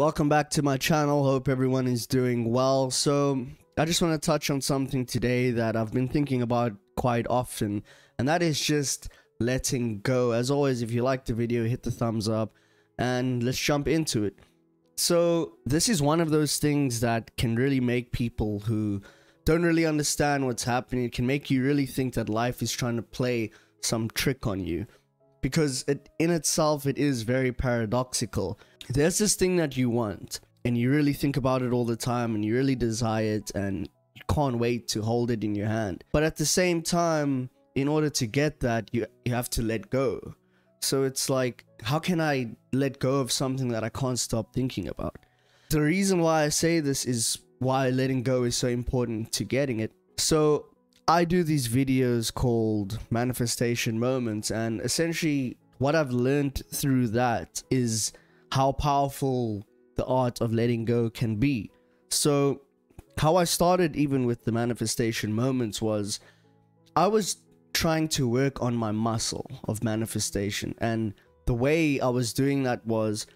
Welcome back to my channel. Hope everyone is doing well. So, I just want to touch on something today that I've been thinking about quite often, and that is just letting go. As always, if you like the video, hit the thumbs up and let's jump into it. So, this is one of those things that can really make people who don't really understand what's happening, it can make you really think that life is trying to play some trick on you. Because it, in itself, it is very paradoxical. There's this thing that you want, and you really think about it all the time, and you really desire it, and you can't wait to hold it in your hand. But at the same time, in order to get that, you, you have to let go. So it's like, how can I let go of something that I can't stop thinking about? The reason why I say this is why letting go is so important to getting it. So I do these videos called manifestation moments, and essentially, what I've learned through that is how powerful the art of letting go can be. So, how I started even with the manifestation moments was I was trying to work on my muscle of manifestation, and the way I was doing that was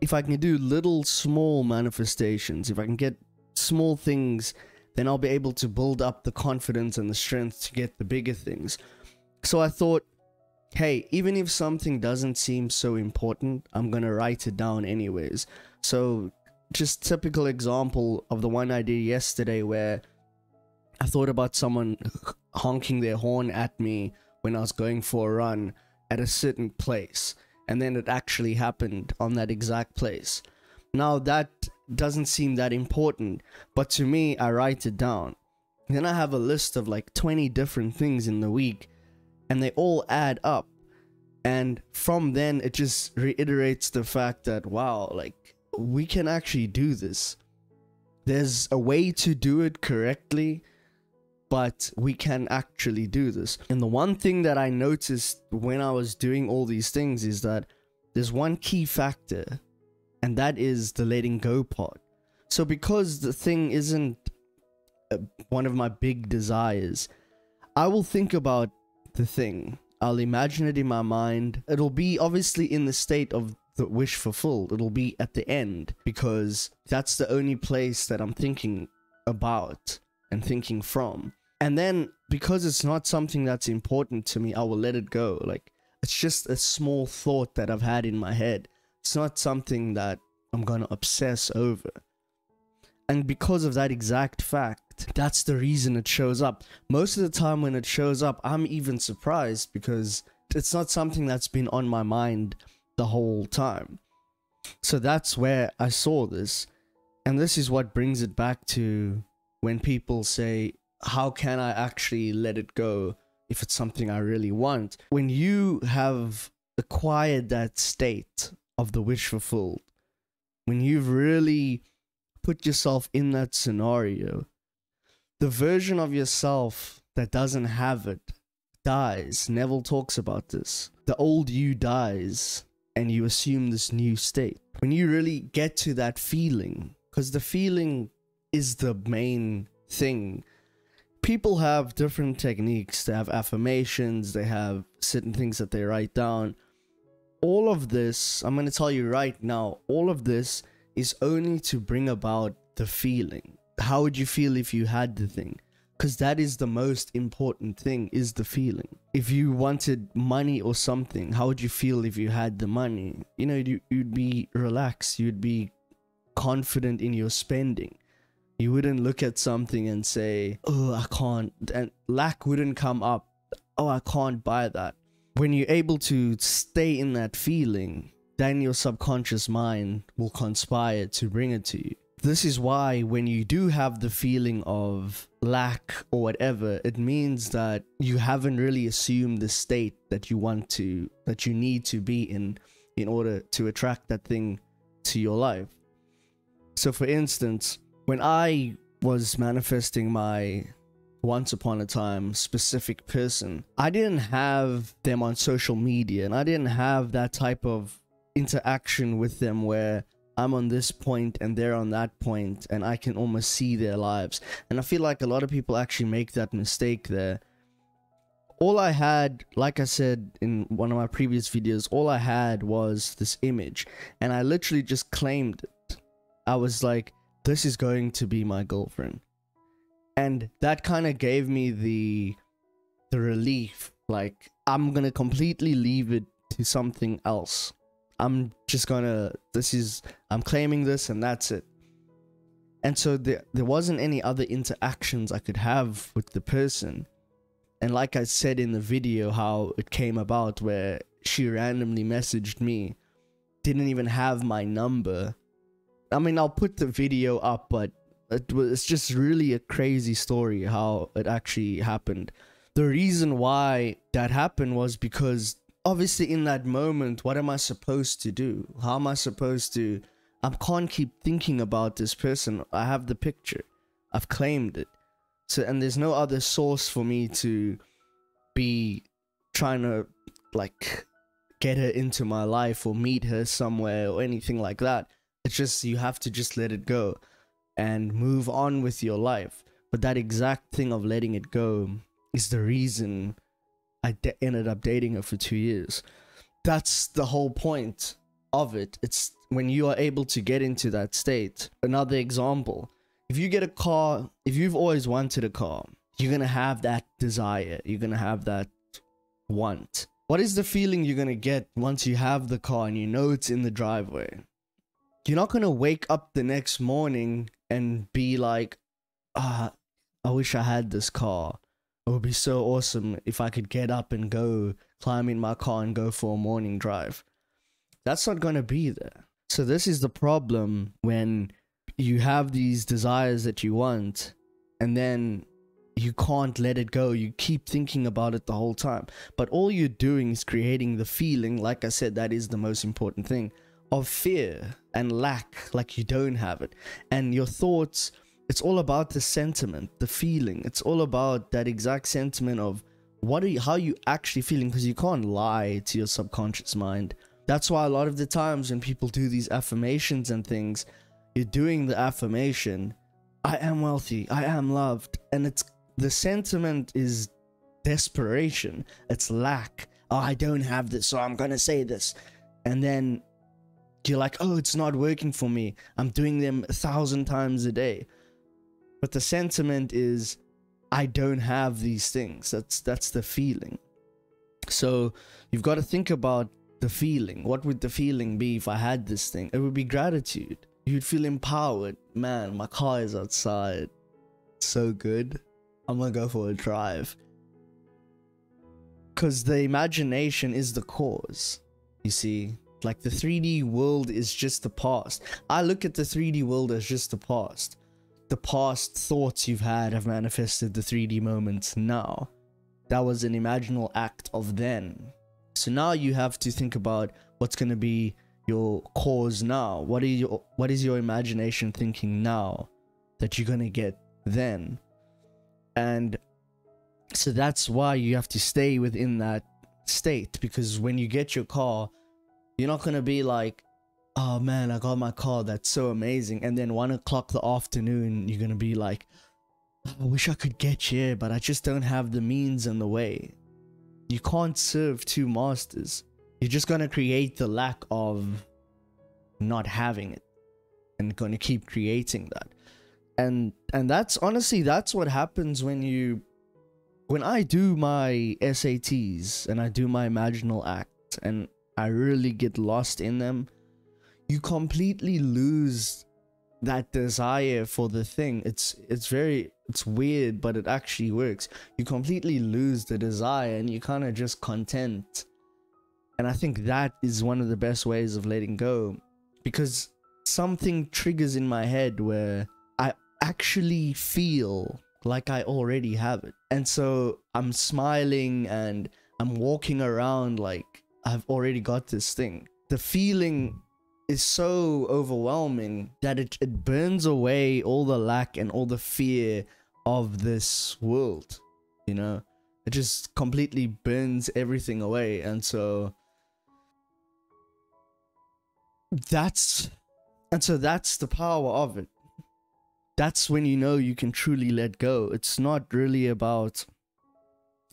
if I can do little small manifestations, if I can get small things then I'll be able to build up the confidence and the strength to get the bigger things. So I thought, hey, even if something doesn't seem so important, I'm gonna write it down anyways. So just typical example of the one I did yesterday where I thought about someone honking their horn at me when I was going for a run at a certain place. And then it actually happened on that exact place. Now that doesn't seem that important, but to me, I write it down. Then I have a list of like 20 different things in the week, and they all add up. And from then, it just reiterates the fact that, wow, like, we can actually do this. There's a way to do it correctly, but we can actually do this. And the one thing that I noticed when I was doing all these things is that there's one key factor and that is the letting go part. So because the thing isn't uh, one of my big desires, I will think about the thing. I'll imagine it in my mind. It'll be obviously in the state of the wish fulfilled. It'll be at the end because that's the only place that I'm thinking about and thinking from. And then because it's not something that's important to me, I will let it go. Like it's just a small thought that I've had in my head. It's not something that I'm gonna obsess over. And because of that exact fact, that's the reason it shows up. Most of the time when it shows up, I'm even surprised because it's not something that's been on my mind the whole time. So that's where I saw this. And this is what brings it back to when people say, How can I actually let it go if it's something I really want? When you have acquired that state of the wish fulfilled. When you've really put yourself in that scenario, the version of yourself that doesn't have it dies. Neville talks about this. The old you dies and you assume this new state. When you really get to that feeling, because the feeling is the main thing. People have different techniques. They have affirmations, they have certain things that they write down all of this, I'm going to tell you right now, all of this is only to bring about the feeling. How would you feel if you had the thing? Because that is the most important thing, is the feeling. If you wanted money or something, how would you feel if you had the money? You know, you, you'd be relaxed, you'd be confident in your spending. You wouldn't look at something and say, oh, I can't, and lack wouldn't come up. Oh, I can't buy that when you're able to stay in that feeling, then your subconscious mind will conspire to bring it to you. This is why when you do have the feeling of lack or whatever, it means that you haven't really assumed the state that you want to, that you need to be in in order to attract that thing to your life. So, for instance, when I was manifesting my once upon a time specific person. I didn't have them on social media and I didn't have that type of interaction with them where I'm on this point and they're on that point and I can almost see their lives. And I feel like a lot of people actually make that mistake there. All I had, like I said in one of my previous videos, all I had was this image and I literally just claimed it. I was like, this is going to be my girlfriend. And that kind of gave me the the relief like I'm going to completely leave it to something else. I'm just going to this is I'm claiming this and that's it. And so there there wasn't any other interactions I could have with the person. And like I said in the video how it came about where she randomly messaged me didn't even have my number. I mean, I'll put the video up, but it was, it's just really a crazy story how it actually happened. The reason why that happened was because obviously in that moment, what am I supposed to do? How am I supposed to? I can't keep thinking about this person. I have the picture. I've claimed it. So and there's no other source for me to be trying to like get her into my life or meet her somewhere or anything like that. It's just you have to just let it go and move on with your life. But that exact thing of letting it go is the reason I ended up dating her for two years. That's the whole point of it. It's when you are able to get into that state. Another example if you get a car, if you've always wanted a car, you're going to have that desire, you're going to have that want. What is the feeling you're gonna get once you have the car and you know it's in the driveway? You're not gonna wake up the next morning and be like, ah, I wish I had this car. It would be so awesome if I could get up and go climb in my car and go for a morning drive. That's not gonna be there. So this is the problem when you have these desires that you want and then you can't let it go. You keep thinking about it the whole time. But all you're doing is creating the feeling, like I said, that is the most important thing, of fear and lack, like you don't have it. And your thoughts, it's all about the sentiment, the feeling. It's all about that exact sentiment of what are you, how are you actually feeling because you can't lie to your subconscious mind. That's why a lot of the times when people do these affirmations and things, you're doing the affirmation, I am wealthy, I am loved, and it's the sentiment is desperation. It's lack. Oh, I don't have this, so I'm gonna say this. And then you're like, oh, it's not working for me. I'm doing them a thousand times a day. But the sentiment is, I don't have these things. That's that's the feeling. So you've got to think about the feeling. What would the feeling be if I had this thing? It would be gratitude. You'd feel empowered. Man, my car is outside. So good. I'm gonna go for a drive. Because the imagination is the cause. You see, like the 3D world is just the past. I look at the 3D world as just the past. The past thoughts you've had have manifested the 3D moments now. That was an imaginal act of then. So now you have to think about what's going to be your cause now. What are your what is your imagination thinking now that you're going to get then? And so that's why you have to stay within that state because when you get your car, you're not to be like, oh man, I got my car, that's so amazing. And then one o'clock the afternoon, you're to be like, oh, I wish I could get here, but I just don't have the means and the way. You can't serve two masters. You're just to create the lack of not having it and to keep creating that and and that's honestly that's what happens when you when I do my SATs and I do my imaginal act and I really get lost in them, you completely lose that desire for the thing. It's it's very it's weird, but it actually works. You completely lose the desire and you kind of just content. And I think that is one of the best ways of letting go because something triggers in my head where I actually feel like I already have it. And so I'm smiling and I'm walking around like I've already got this thing. The feeling is so overwhelming that it, it burns away all the lack and all the fear of this world. You know, it just completely burns everything away. And so that's and so that's the power of it that's when you know you can truly let go. It's not really about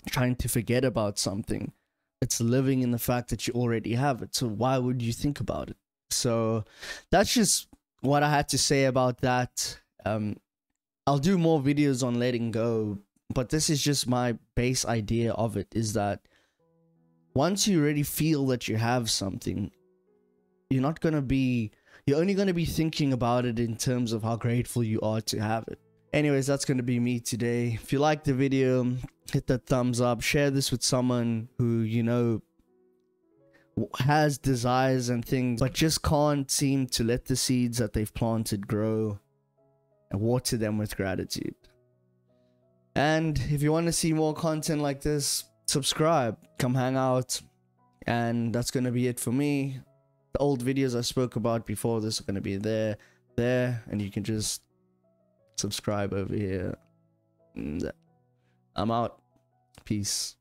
trying to forget about something. It's living in the fact that you already have it. So why would you think about it? So that's just what I had to say about that. Um, I'll do more videos on letting go, but this is just my base idea of it is that once you already feel that you have something, you're not going to be, you're only going to be thinking about it in terms of how grateful you are to have it. Anyways, that's going to be me today. If you like the video, hit that thumbs up, share this with someone who you know has desires and things, but just can't seem to let the seeds that they've planted grow and water them with gratitude. And if you want to see more content like this, subscribe, come hang out. And that's going to be it for me. The old videos I spoke about before this are going to be there, there, and you can just subscribe over here. I'm out. Peace.